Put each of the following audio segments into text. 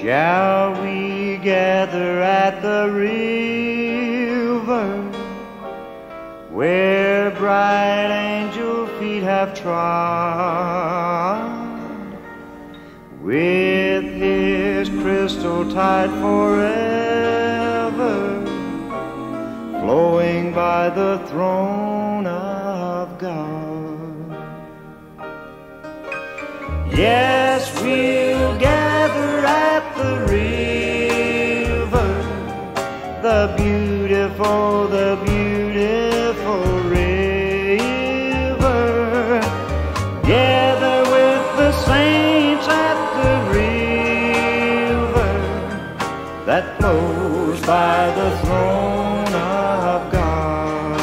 Shall we gather at the river where bright angel feet have trod with his crystal tide forever flowing by the throne of God? Yes, at the river, the beautiful, the beautiful river. Gather with the saints at the river that flows by the throne of God.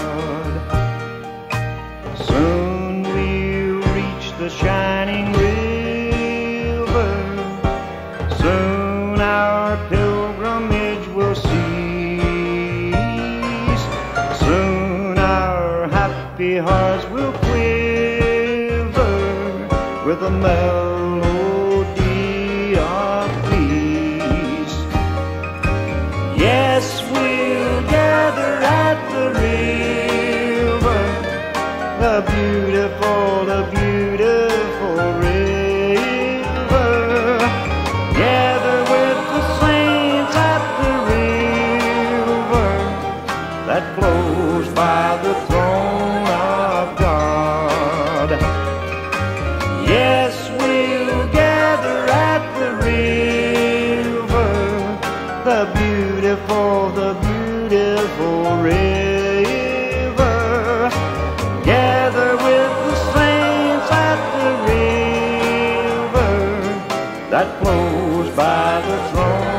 Soon we'll reach the shining river. Soon our pilgrimage will cease. Soon our happy hearts will quiver with a melody of peace. Yes, we'll gather at the river, the beautiful, the beautiful beautiful, the beautiful river. Gather with the saints at the river that flows by the throne